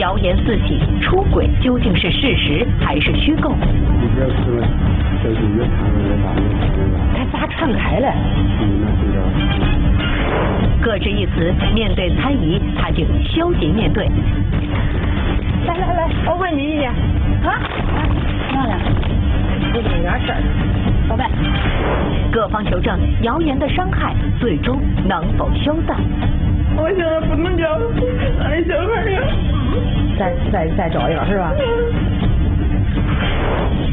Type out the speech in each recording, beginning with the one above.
谣言四起，出轨究竟是事实还是虚构？他咋串开了？各执一词，面对猜疑，他就消极面对。来来来，我问你一点啊，咋了？我问你点事儿，宝贝。各方求证，谣言的伤害最终能否消散？我现在不能叫俺小孩呀。再再再找一个是吧？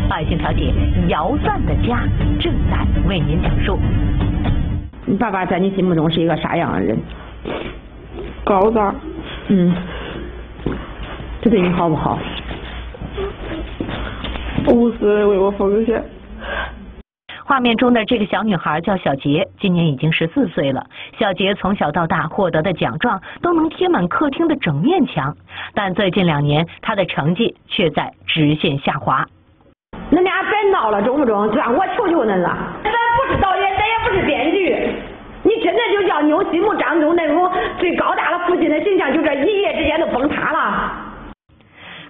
百姓调解，姚赞的家正在为您讲述。你爸爸在你心目中是一个啥样的人？高大。嗯。他对你好不好？无私为我奉献。画面中的这个小女孩叫小杰，今年已经十四岁了。小杰从小到大获得的奖状都能贴满客厅的整面墙，但最近两年她的成绩却在直线下滑。恁俩别闹了，中不中？算我求求恁了。咱不是导演，咱也不是编剧，你真的就叫牛心目当中那种最高大的父亲的形象，就这一夜之间都崩塌了。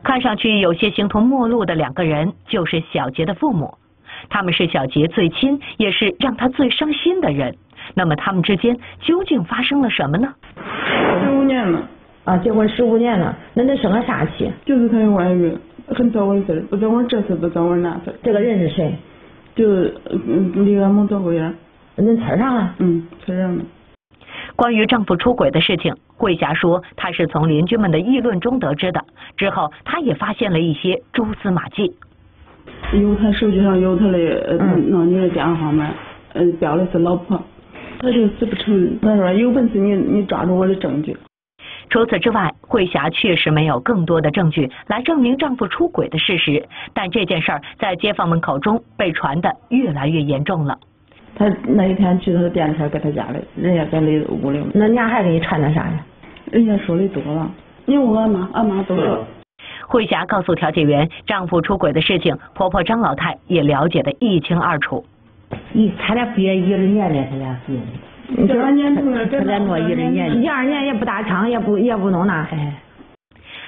看上去有些形同陌路的两个人，就是小杰的父母。他们是小杰最亲，也是让他最伤心的人。那么他们之间究竟发生了什么呢？十五年了。啊，结婚十五年了，那恁生个啥气？就是他有外遇，很早完事不早完这事，不早完那事。这个人是谁？就嗯，离俺们早回来。恁村上了？嗯，村上的。关于丈夫出轨的事情，桂霞说她是从邻居们的议论中得知的。之后，她也发现了一些蛛丝马迹。有他手机上有他的呃那女的电话号码，嗯，标的是老婆，他就死不承认。他说有本事你你抓住我的证据。除此之外，慧霞确实没有更多的证据来证明丈夫出轨的事实，但这件事儿在街坊们口中被传的越来越严重了。他那一天去他的电车搁他家里，人家在里屋里。那娘还给你传的啥呀？人家说的多了，你问俺妈，俺妈都说。慧霞告诉调解员，丈夫出轨的事情，婆婆张老太也了解得一清二楚。咦，他俩不也一二年了，他俩是？一二年出来，他俩诺一二年。一二年也不搭腔，也不也不弄那。哎。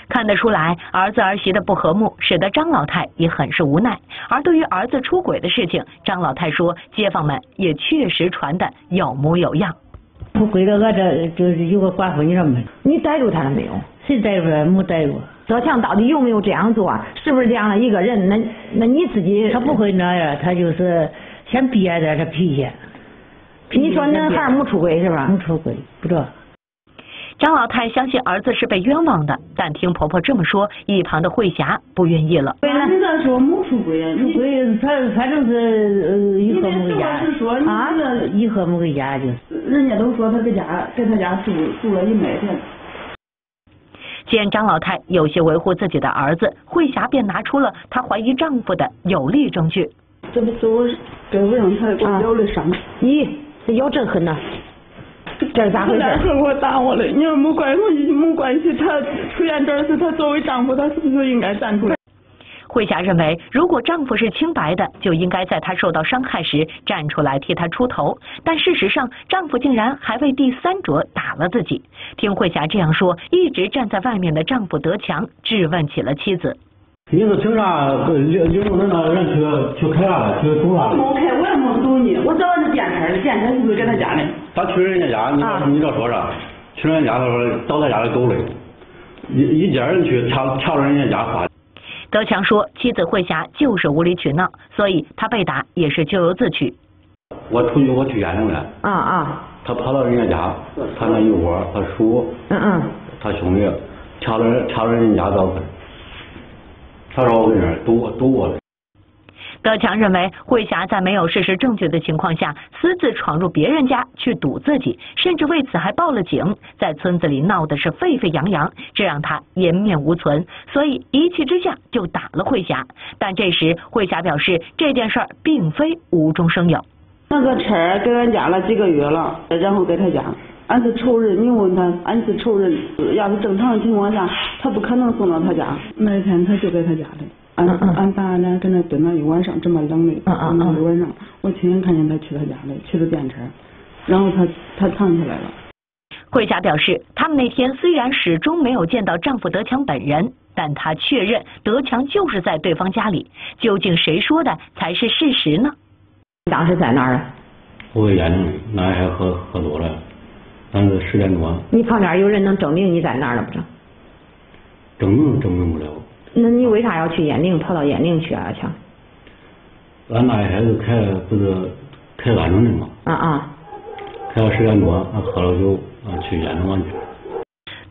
看得出来，儿子儿媳的不和睦，使得张老太也很是无奈。而对于儿子出轨的事情，张老太说，街坊们也确实传的有模有样。出轨的，俺这就是有个寡妇，你说没？你逮住他了没有？谁逮住了？没逮住。小强到底有没有这样做？是不是这样的一个人？那那你自己？他不会那样，他就是先憋着这脾气。你说恁孩儿没出轨是吧？没出轨，不知道。张老太相信儿子是被冤枉的，但听婆婆这么说，一旁的慧霞不愿意了。你咋说没出轨啊？出轨，反反正是呃以和睦家啊，以和睦家就。人家都说他在家在他家住住了一百天。见张老太有些维护自己的儿子，慧霞便拿出了她怀疑丈夫的有力证据。这不是我给魏永泰给我咬的伤？咦，这咬真狠呐！这是咋回事？我打我的，你要没关系，没关系。他出现这事，他作为丈夫，他是不是应该站出来？慧霞认为，如果丈夫是清白的，就应该在她受到伤害时站出来替她出头。但事实上，丈夫竟然还为第三者打了自己。听慧霞这样说，一直站在外面的丈夫德强质问起了妻子：“你是凭啥领领着那人去去开了，去堵了？”没开，我也没堵你，我找的是电车，电车就是在他家里？他去人家家，你你这说啥？去人家家，他说找他家的狗嘞，一一家人去撬撬人家家花。德强说，妻子慧霞就是无理取闹，所以他被打也是咎由自取。我出去，我去验证了。啊啊。他跑到人家家，他那一窝，他叔，嗯嗯，他兄弟，掐了掐了人家遭他说我跟你说堵堵我。德强认为，慧霞在没有事实证据的情况下，私自闯入别人家去堵自己，甚至为此还报了警，在村子里闹得是沸沸扬扬，这让他颜面无存，所以一气之下就打了慧霞。但这时，慧霞表示这件事儿并非无中生有。那个车给俺家了几个月了，然后给他家，俺是仇人，你问他，俺是仇人。要是正常的情况下，他不可能送到他家。那一天他就在他家里。俺俺爸俺俩搁那蹲了一晚上，这么冷的那一晚上，我亲眼看见他去他家里，骑着电车，然后他他藏起来了。慧霞表示，他们那天虽然始终没有见到丈夫德强本人，但她确认德强就是在对方家里。究竟谁说的才是事实呢？当时在哪儿？我给验证，那还喝喝多了，当时十点多。你旁边有人能证明你在哪儿了不成？证明证明不了。那你为啥要去延陵，跑到延陵去啊？强？俺那孩子开不是开安证的嘛？啊啊。开到十点多，俺喝了酒，俺去延陵玩去。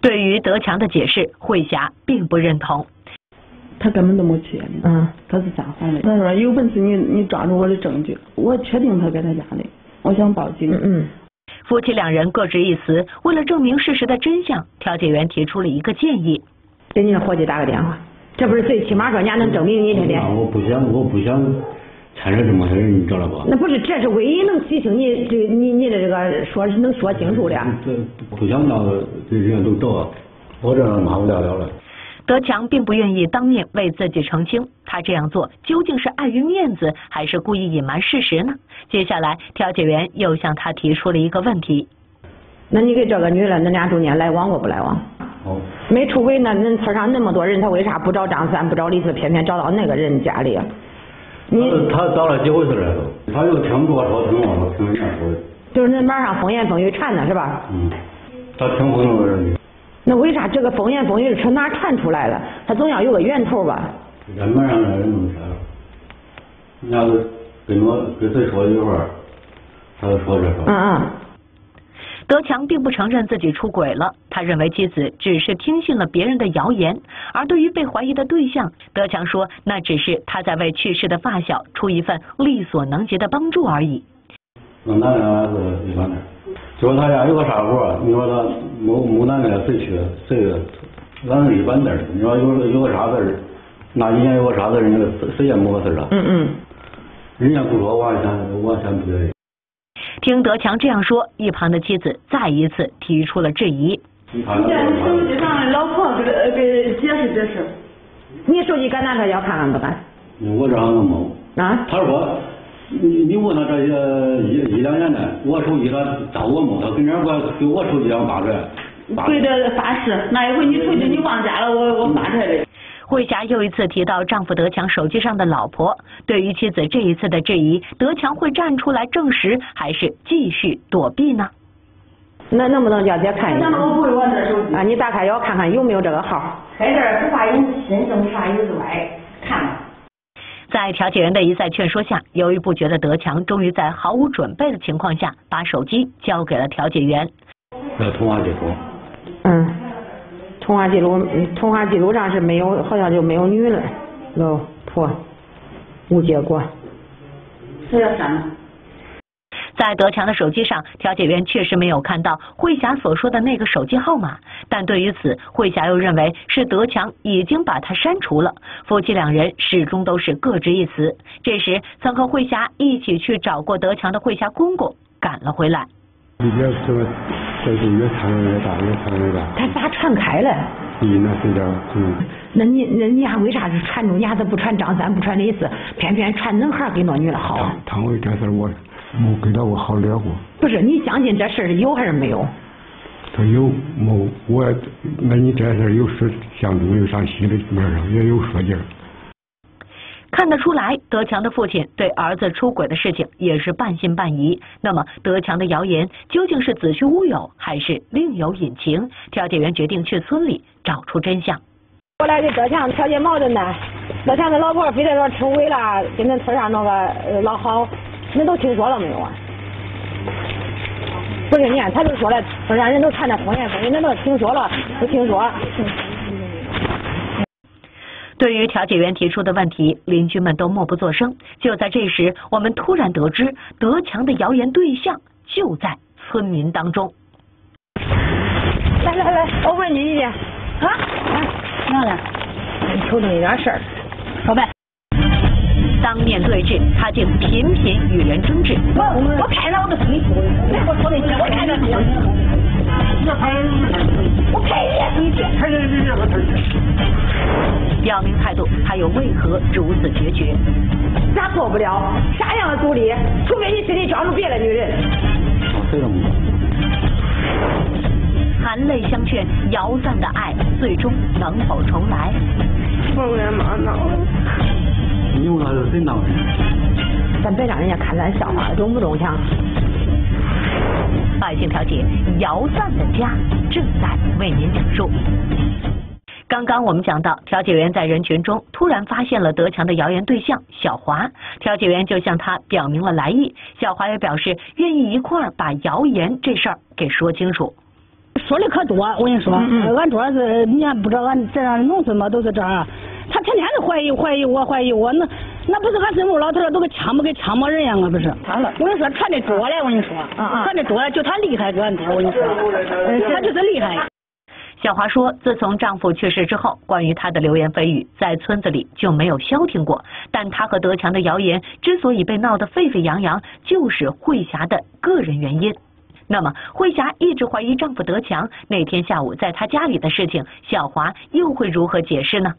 对于德强的解释，慧霞并不认同。他根本都没去验灵。嗯。他是撒谎的。他说有本事你你抓住我的证据，我确定他在他家里，我想报警。嗯嗯。夫妻两人各执一词，为了证明事实的真相，调解员提出了一个建议：给你的伙计打个电话，这不是最起码说人家能证明你天天。我不想，我不想。牵扯这么些人，你知道吧？那不是，这是唯一能洗清你这你你的这个说是能说清楚的。这不想闹，这人家都着，我这马不了了了。德强并不愿意当面为自己澄清，他这样做究竟是碍于面子，还是故意隐瞒事实呢？接下来，调解员又向他提出了一个问题：那你跟这个女的，恁俩中间来往过不来往？哦。没出轨，那恁村上那么多人，他为啥不找张三，不找李四，偏偏找到那个人家里？你他找了几回事了都，他又听我说，听我说，听人家说的。就是那马上风言风语传的是吧？嗯，他听朋友的。那为啥这个风言风语是从哪传出来的？他总要有个源头吧？在门上的人弄啥？人家跟我跟谁说一会儿，他就说这说。嗯嗯。德强并不承认自己出轨了，他认为妻子只是听信了别人的谣言。而对于被怀疑的对象，德强说那只是他在为去世的发小出一份力所能及的帮助而已。那男的是一般的，就说他家有个啥活，你说他某某男的谁去谁，俺是一般的。你说有有个啥事那一年有个啥事人家谁也没个事了。嗯嗯。人家不说，我还想我想不对。听德强这样说，一旁的妻子再一次提出了质疑。你手机上老婆给给解释解释。你手机敢拿出来要看看不敢？我这还能蒙。啊？他说，你你问他这些一一两年的，我手机他找我没，他跟人我给我手机上发出来。对着发誓，那一回你出去你忘家了，我我发出来的。慧霞又一次提到丈夫德强手机上的老婆，对于妻子这一次的质疑，德强会站出来证实，还是继续躲避呢？那能不能叫姐看一下？我不会玩这手机。啊，你打开要看看有没有这个号。开这儿不怕有心，就怕有之外，看吧。在调解员的一再劝说下，犹豫不决的德强终于在毫无准备的情况下，把手机交给了调解员。这通话记录。嗯。通话记录，通话记录上是没有，好像就没有女了，老婆无结果。这要删？在德强的手机上，调解员确实没有看到慧霞所说的那个手机号码，但对于此，慧霞又认为是德强已经把他删除了。夫妻两人始终都是各执一词。这时，曾和慧霞一起去找过德强的慧霞公公赶了回来。这是越传越大，越传越大。他咋传开了？咦，那是点嗯。那你那你还为啥是传中？你还是不传张三，不传李四，偏偏传恁孩给那女的好啊？他为这事我没跟他我好聊过。不是，你相信这事有还是没有？他有没？我那你这事有是相中有上心里面上也有说劲儿。看得出来，德强的父亲对儿子出轨的事情也是半信半疑。那么，德强的谣言究竟是子虚乌有，还是另有隐情？调解员决定去村里找出真相。我来给德强调解矛盾呢。德强的老婆非得说出轨了，跟恁村上那个老好，恁都听说了没有啊？不是，你看他就说了，村上人都传的风言风语，恁都听说了，都听说。对于调解员提出的问题，邻居们都默不作声。就在这时，我们突然得知德强的谣言对象就在村民当中。来来来，我问你一件啊，来，来，你瞅中一点事儿，说呗。当面对质，他竟频频与人争执。我我看到我都生气，我说的，我看到你。我看也生气，看见你这个事表明态度，他又为何如此决绝？咱做不了，啥样的独立？除非你心里装着别的女人。谁含泪相劝，摇散的爱最终能否重来？我也妈闹了。你用他是真当人。咱别让人家看咱笑话，中不中强？百姓调解，姚赞的家正在为您讲述。刚刚我们讲到，调解员在人群中突然发现了德强的谣言对象小华，调解员就向他表明了来意，小华也表示愿意一块儿把谣言这事儿给说清楚。说的可多，我跟你说，俺主要是你也不知道，俺这样农村嘛都是这样，他天天都怀疑怀疑我怀疑我，那那不是俺身后老头都跟枪不跟枪没人样啊，不是？我跟你说传的多了，我跟你说，传的多了，就他厉害，搁俺这，我跟你说，他就是厉害。小华说，自从丈夫去世之后，关于她的流言蜚语在村子里就没有消停过。但她和德强的谣言之所以被闹得沸沸扬扬，就是慧霞的个人原因。那么，慧霞一直怀疑丈夫德强那天下午在她家里的事情，小华又会如何解释呢？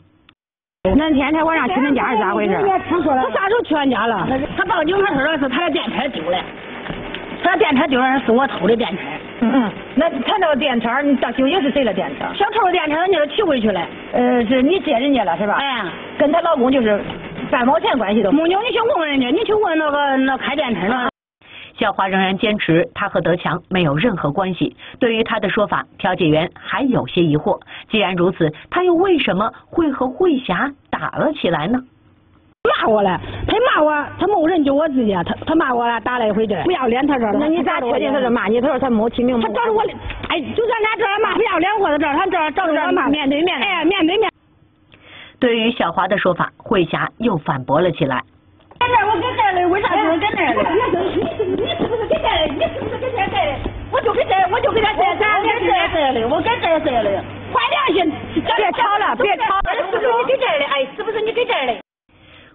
那天他晚上去恁家是咋回事？我啥时候去俺家了？他报警，他说是他的电车丢了，他的电车丢了是我偷的电车。嗯嗯，那他那个电车，你到究竟是谁的电车？小偷的电车，人家都骑回去了。呃，是你借人家了是吧？哎，跟他老公就是半毛钱关系都没有。你去问问人家，你去问那个那开电车的。小华仍然坚持她和德强没有任何关系。对于他的说法，调解员还有些疑惑。既然如此，他又为什么会和慧霞打了起来呢？骂我了，他骂我，他没人就我自己，他他骂我了，打了一回阵，不要脸，他说那你咋确定他是骂你？他说他没起名。他找着我，哎，就在俺这儿骂不要脸，或者这他这儿找着我骂，面对面，哎，面对面。对于小华的说法，慧霞又反驳了起来。在这我跟这儿的，为啥不能跟那儿的？你是不是跟这儿的？你是不是跟这儿的？我就跟这，我就跟他这，咱跟这儿的，我跟这儿的，坏良心，别吵了，别吵，是不是你跟这儿的？哎，是不是你跟这儿的？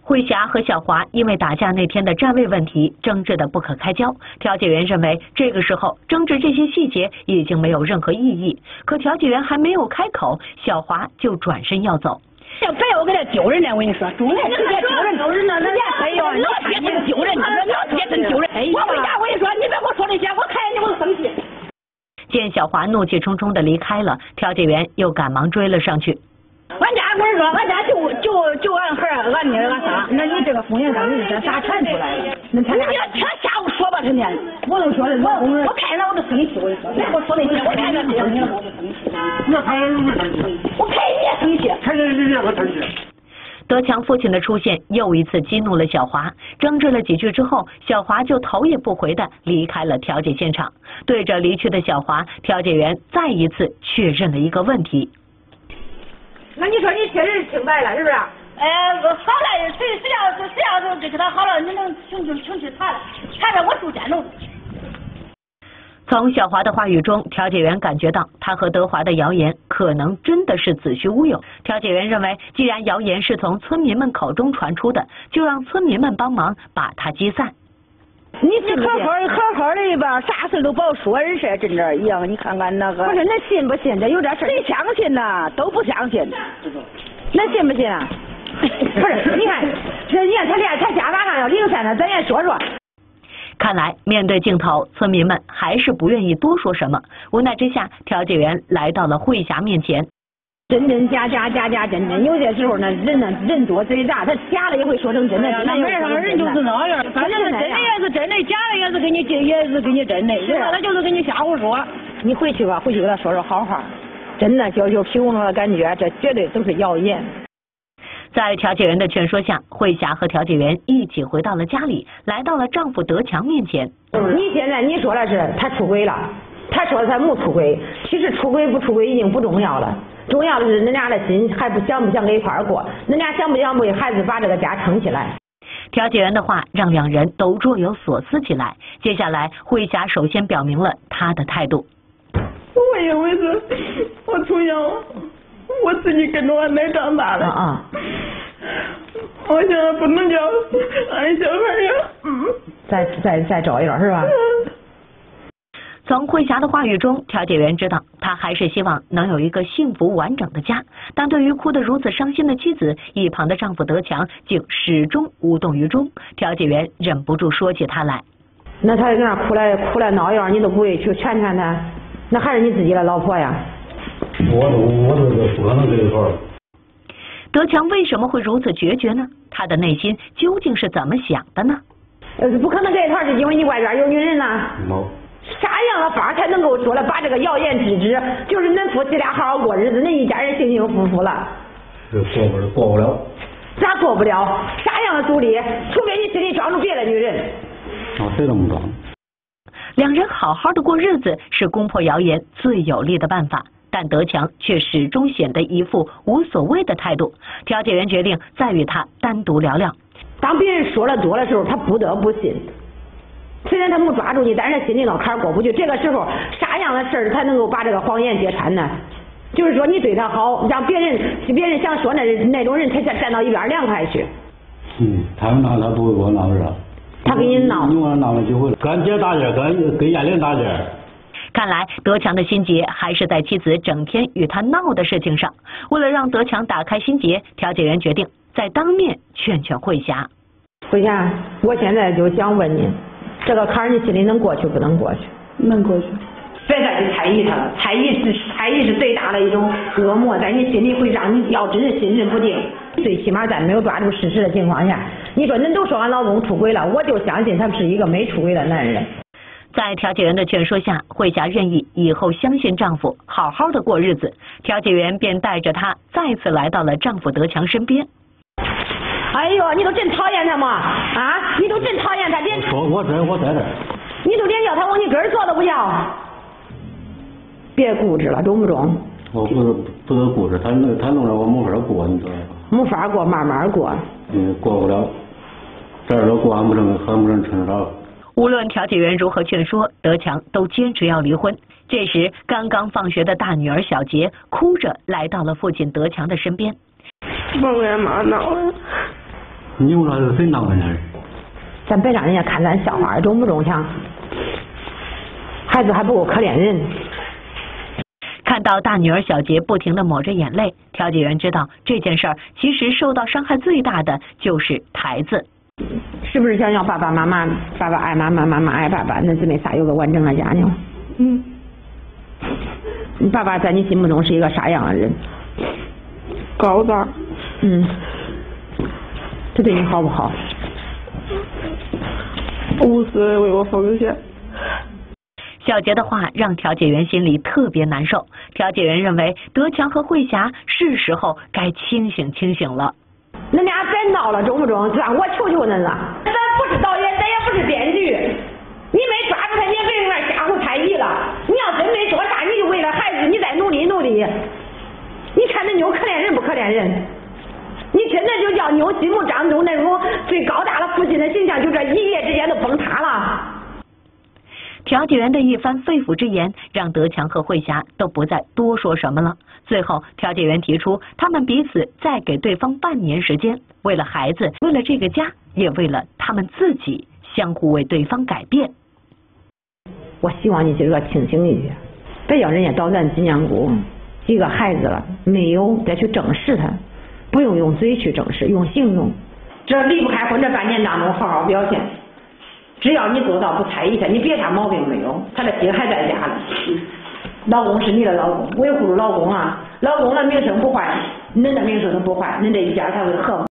慧霞和小华因为打架那天的站位问题争执的不可开交。调解员认为，这个时候争执这些细节已经没有任何意义。可调解员还没有开口，小华就转身要走。要非要我给他丢人呢，我跟你说，丢人，直接丢人，丢人呢，哎呦，老铁真丢人，老铁真丢人。我回家我跟你说，你别给我说这些，我看见你我就生气。见小华怒气冲冲地离开了，调解员又赶忙追了上去。俺家我跟你说，俺家就就就俺孩儿、俺女儿、俺仨。那你这个风言风语这啥传出来了？那他俩全瞎胡说吧，成天。我都说的，我我看着我都生气，我跟你说，我说那些，我看着这些我就生气。那他为啥生气？我看你也生气。他这是也不生气。德强父亲的出现又一次激怒了小华，争执了几句之后，小华就头也不回的离开了调解现场。对着离去的小华，调解员再一次确认了一个问题。那你说你确实清白了，是不是？哎，好了，谁谁要是谁要是跟他好了，你能请就请去查了，查着我住监楼。从小华的话语中，调解员感觉到他和德华的谣言可能真的是子虚乌有。调解员认为，既然谣言是从村民们口中传出的，就让村民们帮忙把它击散。你好好好好的吧，啥事都不好说，人是真这一样。你看看那个，不是那信不信？这有点事谁相信呐？都不相信。那信不信啊？不是，你看，这你看他俩他家马上要零散了，咱也说说。看来面对镜头，村民们还是不愿意多说什么。无奈之下，调解员来到了慧霞面前。真真假假，假假真真，有些时候呢，人呢人多嘴杂，他假的也会说成真的。那没啥，人就是那样，反正是真的也是真的，假的也是给你也是给你真的，是吧？他就是给你瞎胡说。你回去吧，回去给他说说好话。真的就就凭我的感觉，这绝对都是谣言。在调解员的劝说下，慧霞和调解员一起回到了家里，来到了丈夫德强面前。你现在你说的是他出轨了，他说他没出轨，其实出轨不出轨已经不重要了，重要的是恁俩的心还不想不想在一块儿过，恁俩想不想为孩子把这个家撑起来？调解员的话让两人都若有所思起来。接下来，慧霞首先表明了她的态度。我因为是，我从小我自己跟着俺奶长大的。啊。我现在不能叫俺小孩呀。嗯。再再再找一个是吧？从慧霞的话语中，调解员知道她还是希望能有一个幸福完整的家。但对于哭得如此伤心的妻子，一旁的丈夫德强竟始终无动于衷。调解员忍不住说起他来。那他在那哭来哭来闹样，你都不会去劝劝他？那还是你自己的老婆呀。我都我都不可能这一块。德强为什么会如此决绝呢？他的内心究竟是怎么想的呢？呃，不可能这一块是因为你外边有女人呐。没。啥样的法才能够说了把这个谣言制止？就是恁夫妻俩好好过日子，恁一家人幸幸福福了。这过不了，过不了。咋过不了？啥样的阻力？除非你心里装着别的女人。啊，谁都没装。两人好好的过日子是攻破谣言最有力的办法，但德强却始终显得一副无所谓的态度。调解员决定再与他单独聊聊。当别人说了多的时候，他不得不信。虽然他没抓住你，但是他心里那坎过不去。这个时候，啥样的事儿才能够把这个谎言揭穿呢？就是说，你对他好，让别人别人想说那那种人，他先站到一边凉快去。嗯，他要闹，他不会跟我闹是吧？他跟你闹。你跟我闹了几回了？跟俺姐打架，跟跟艳玲打架。看来德强的心结还是在妻子整天与他闹的事情上。为了让德强打开心结，调解员决定再当面劝劝慧霞。慧霞，我现在就想问你，这个坎儿你心里能过去不能过去？能过去。别再去猜疑他了，猜疑是猜疑是最大的一种恶魔，在你心里会让你要真是心神不定。最起码在没有抓住事实的情况下，你说恁都说俺老公出轨了，我就相信他是一个没出轨的男人。在调解员的劝说下，慧霞愿意以后相信丈夫，好好的过日子。调解员便带着她再次来到了丈夫德强身边。哎呦，你都真讨厌他吗？啊，你都真讨厌他，连我我在我在这。你都连叫他往你跟儿坐都不要。别固执了，中不中？我不是不是固执，他他弄得我没法过，你知道吧？没法过，慢慢过。嗯，过不了，这儿都过还不成，还不成成着。无论调解员如何劝说，德强都坚持要离婚。这时，刚刚放学的大女儿小杰哭着来到了父亲德强的身边。我跟俺妈闹了。你们那是谁闹的呢？咱别让人家看咱笑话，中不中？强？孩子还不够可怜人。看到大女儿小杰不停的抹着眼泪，调解员知道这件事儿其实受到伤害最大的就是台子。是不是想要爸爸妈妈，爸爸爱妈妈，妈妈爱爸爸，恁姊妹仨有个完整的家庭？嗯。你爸爸在你心目中是一个啥样的人？高大。嗯。他对你好不好？无私为我奉献。小杰的话让调解员心里特别难受。调解员认为德强和慧霞是时候该清醒清醒了。恁俩别闹了，中不中？算我求求恁了。是，编剧。你没抓住他，你也别在那瞎胡猜疑了。你要真没说啥，你就为了孩子，你再努力努力。你看那妞可怜人不可怜人？你真的就叫妞心目当中那种最高大的父亲的形象，就这一夜之间都崩塌了。调解员的一番肺腑之言，让德强和慧霞都不再多说什么了。最后，调解员提出，他们彼此再给对方半年时间，为了孩子，为了这个家，也为了他们自己，相互为对方改变。我希望你今个清醒一些，别叫人家捣乱几年姑，几个孩子了，没有再去正视他，不用用嘴去正视，用行动。这离不开婚这半年当中，好好表现。只要你做到不猜疑他，你别啥毛病没有，他的心还在家呢。老公是你的老公，维护着老公啊，老公的名声不坏，恁的名声都不坏，恁这一家才会和睦。